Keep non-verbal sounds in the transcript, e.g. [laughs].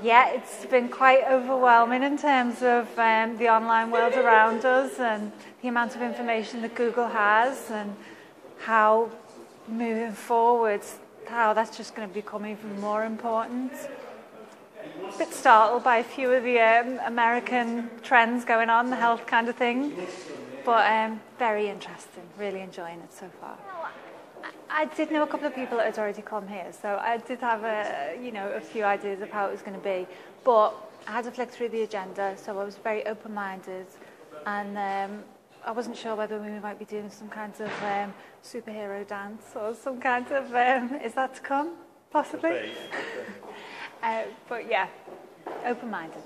Yeah, it's been quite overwhelming in terms of um, the online world around us and the amount of information that Google has and how moving forward, how that's just going to become even more important. A bit startled by a few of the um, American trends going on, the health kind of thing, but um, very interesting, really enjoying it so far. I did know a couple of people that had already come here, so I did have a, you know, a few ideas of how it was going to be. But I had to flick through the agenda, so I was very open-minded, and um, I wasn't sure whether we might be doing some kind of um, superhero dance or some kind of um, is that to come possibly? [laughs] uh, but yeah, open-minded.